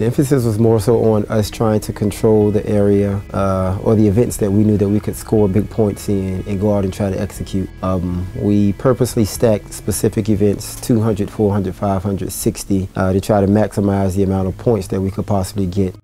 The emphasis was more so on us trying to control the area uh, or the events that we knew that we could score big points in and go out and try to execute. Um, we purposely stacked specific events 200, 400, 500, 60 uh, to try to maximize the amount of points that we could possibly get.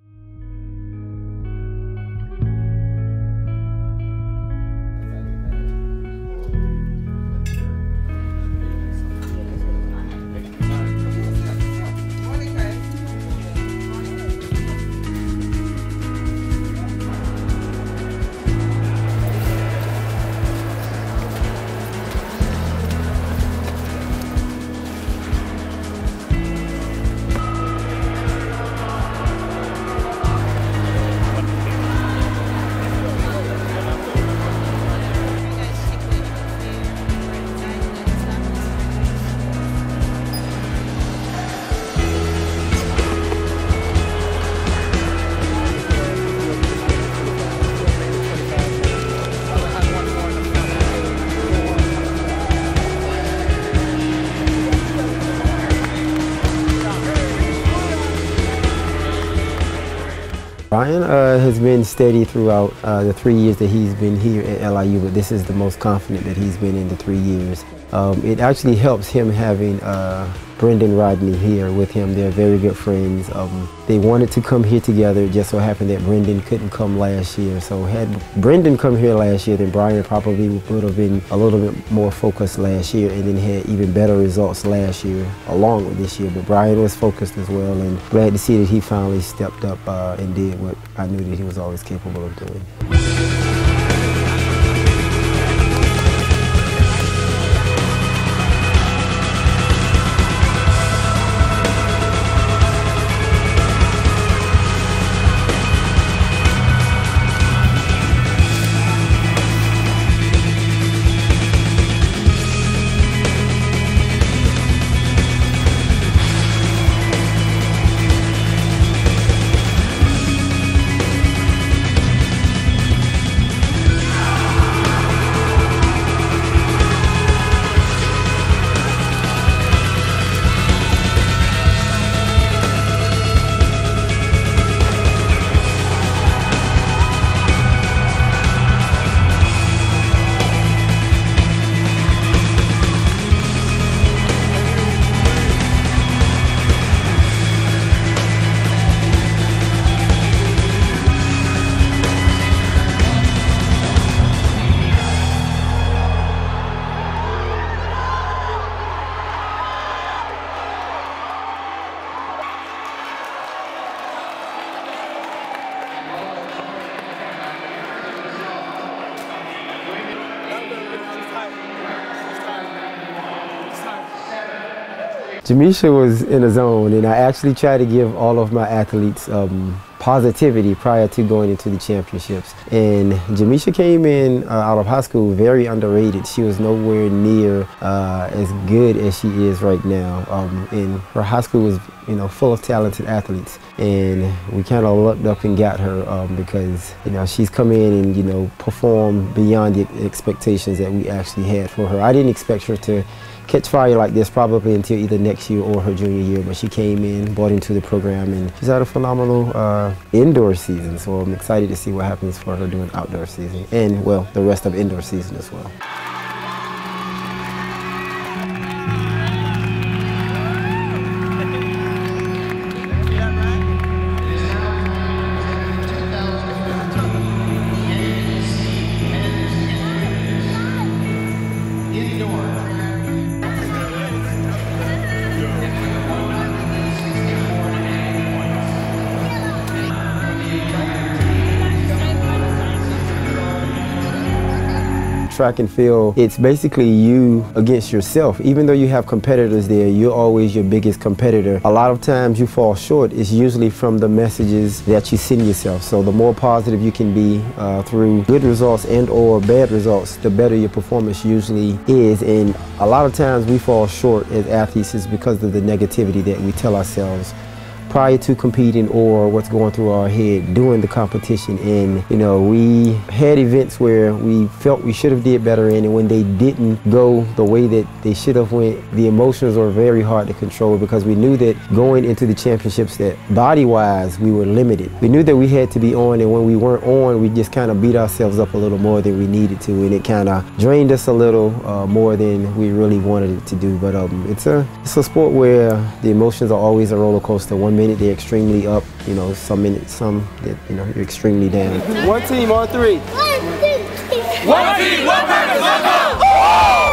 Brian uh, has been steady throughout uh, the three years that he's been here at LIU, but this is the most confident that he's been in the three years. Um, it actually helps him having uh, Brendan Rodney here with him. They're very good friends. Um, they wanted to come here together. It just so happened that Brendan couldn't come last year. So had Brendan come here last year, then Brian probably would have been a little bit more focused last year and then had even better results last year along with this year. But Brian was focused as well and glad to see that he finally stepped up uh, and did what I knew that he was always capable of doing. Jamisha was in a zone, and I actually try to give all of my athletes um, positivity prior to going into the championships. And Jamisha came in uh, out of high school very underrated. She was nowhere near uh, as good as she is right now. Um, and her high school was, you know, full of talented athletes. And we kind of looked up and got her um, because, you know, she's come in and, you know, performed beyond the expectations that we actually had for her. I didn't expect her to catch fire like this probably until either next year or her junior year. But she came in, bought into the program, and she's had a phenomenal uh, indoor season. So I'm excited to see what happens for her during outdoor season and, well, the rest of indoor season as well. Track and field, it's basically you against yourself. Even though you have competitors there, you're always your biggest competitor. A lot of times you fall short. It's usually from the messages that you send yourself. So the more positive you can be uh, through good results and or bad results, the better your performance usually is. And a lot of times we fall short as athletes is because of the negativity that we tell ourselves prior to competing or what's going through our head during the competition. And you know we had events where we felt we should have did better in and when they didn't go the way that they should have went the emotions were very hard to control because we knew that going into the championships that body wise we were limited. We knew that we had to be on and when we weren't on we just kind of beat ourselves up a little more than we needed to and it kind of drained us a little uh, more than we really wanted it to do. But um, it's a it's a sport where the emotions are always a roller coaster. One minute they're extremely up, you know, some minutes, some that, you know, you're extremely down. One team on three. One, two, three. One team, one purpose, one goal.